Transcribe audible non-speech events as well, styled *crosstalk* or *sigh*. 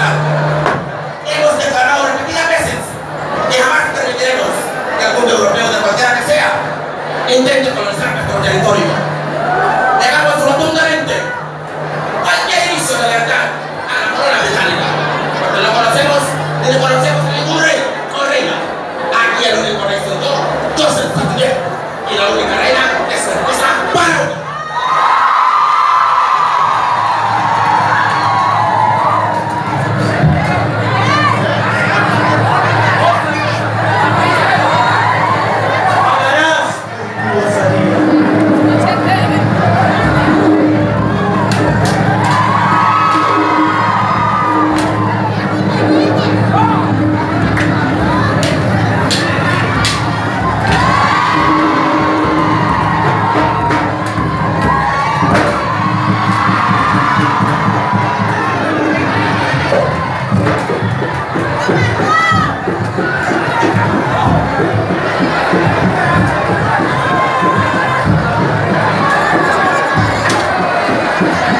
Hemos declarado repetidas veces que jamás permitiremos que algún europeo de cualquiera que sea intente colonizar nuestro territorio. Yeah. *laughs*